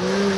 Mm.